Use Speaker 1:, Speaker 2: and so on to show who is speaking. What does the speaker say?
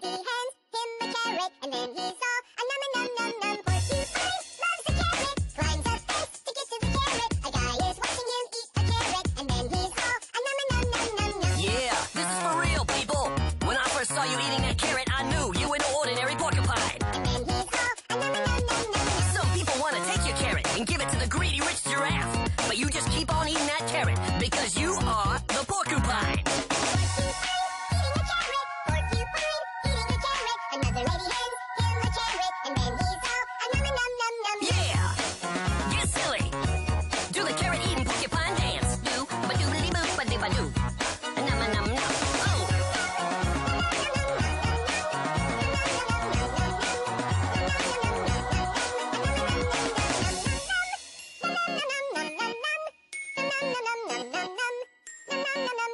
Speaker 1: carrot. Hands him a carrot, and then he's all a num num num num. Porcupine loves a carrot. Climbs a fence to get to the carrot. A guy is watching him eat a carrot, and then he's all a num num num num num.
Speaker 2: Yeah, this is for real, people. When I first saw you eating that carrot, I knew you were no ordinary porcupine.
Speaker 1: And then he's all a num num num num.
Speaker 2: Some people want to take your carrot and give it to the greedy rich giraffe. But you just keep on eating that carrot because you are the porcupine. la la